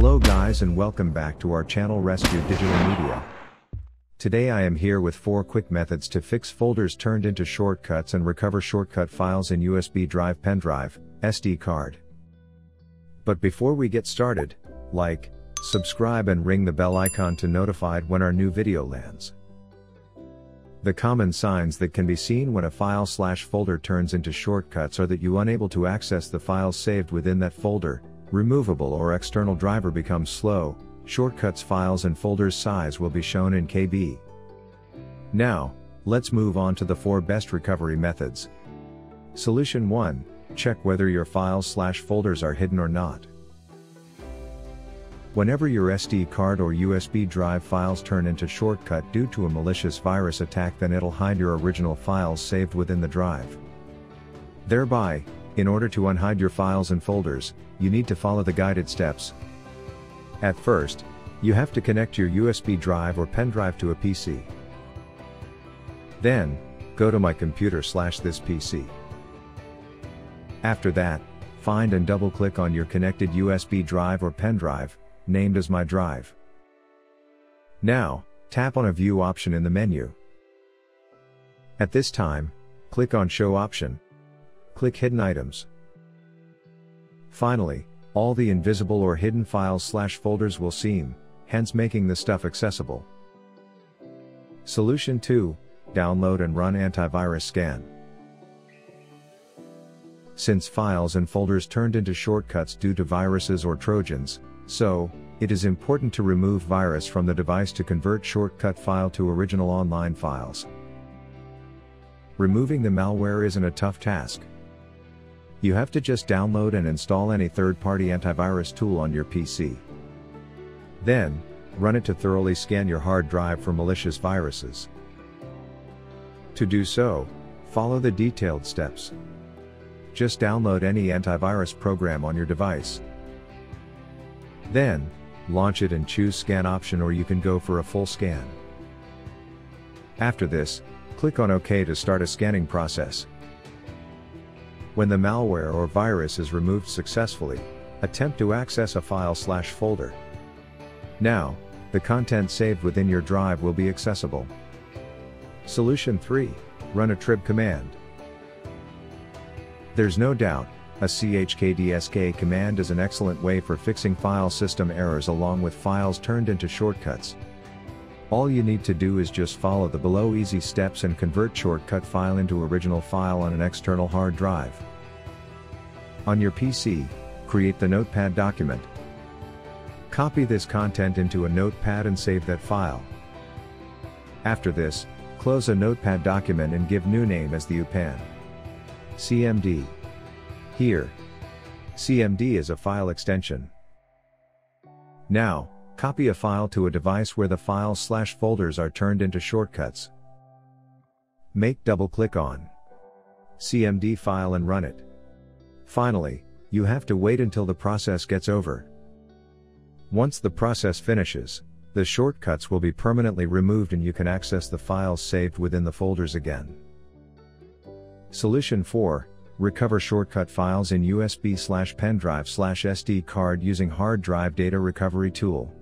Hello guys and welcome back to our channel Rescue Digital Media. Today I am here with 4 quick methods to fix folders turned into shortcuts and recover shortcut files in USB drive pen drive, SD card. But before we get started, like, subscribe and ring the bell icon to notified when our new video lands. The common signs that can be seen when a file slash folder turns into shortcuts are that you unable to access the files saved within that folder, removable or external driver becomes slow, shortcuts files and folders size will be shown in KB. Now, let's move on to the four best recovery methods. Solution 1, check whether your files slash folders are hidden or not. Whenever your SD card or USB drive files turn into shortcut due to a malicious virus attack then it'll hide your original files saved within the drive. Thereby, in order to unhide your files and folders, you need to follow the guided steps. At first, you have to connect your USB drive or pen drive to a PC. Then, go to my computer slash this PC. After that, find and double click on your connected USB drive or pen drive, named as my drive. Now, tap on a view option in the menu. At this time, click on show option. Click hidden items. Finally, all the invisible or hidden files slash folders will seem, hence making the stuff accessible. Solution 2, download and run antivirus scan. Since files and folders turned into shortcuts due to viruses or trojans, so, it is important to remove virus from the device to convert shortcut file to original online files. Removing the malware isn't a tough task. You have to just download and install any third-party antivirus tool on your PC. Then, run it to thoroughly scan your hard drive for malicious viruses. To do so, follow the detailed steps. Just download any antivirus program on your device. Then, launch it and choose scan option or you can go for a full scan. After this, click on OK to start a scanning process. When the malware or virus is removed successfully, attempt to access a file slash folder. Now, the content saved within your drive will be accessible. Solution 3, run attrib command. There's no doubt, a chkdsk command is an excellent way for fixing file system errors along with files turned into shortcuts. All you need to do is just follow the below easy steps and convert shortcut file into original file on an external hard drive. On your PC, create the notepad document. Copy this content into a notepad and save that file. After this, close a notepad document and give new name as the UPAN. CMD. Here. CMD is a file extension. Now, copy a file to a device where the files slash folders are turned into shortcuts. Make double click on CMD file and run it. Finally, you have to wait until the process gets over. Once the process finishes, the shortcuts will be permanently removed and you can access the files saved within the folders again. Solution 4 Recover shortcut files in USB slash pen drive slash SD card using hard drive data recovery tool.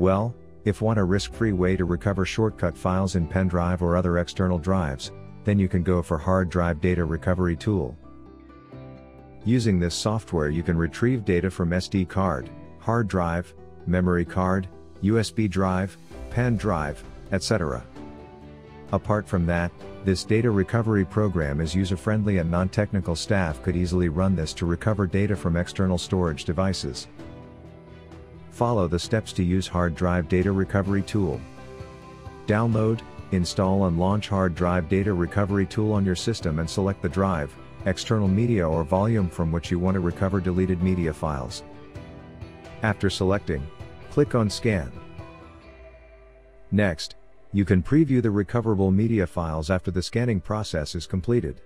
Well, if want a risk-free way to recover shortcut files in pen drive or other external drives, then you can go for hard drive data recovery tool. Using this software you can retrieve data from SD card, hard drive, memory card, USB drive, pen drive, etc. Apart from that, this data recovery program is user-friendly and non-technical staff could easily run this to recover data from external storage devices. Follow the steps to use hard drive data recovery tool. Download, install and launch hard drive data recovery tool on your system and select the drive, external media or volume from which you want to recover deleted media files. After selecting, click on scan. Next, you can preview the recoverable media files after the scanning process is completed.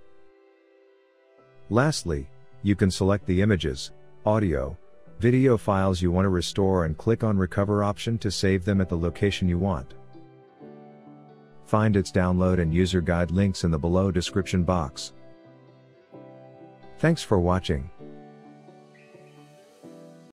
Lastly, you can select the images, audio, video files you want to restore and click on recover option to save them at the location you want. Find its download and user guide links in the below description box. Thanks for watching.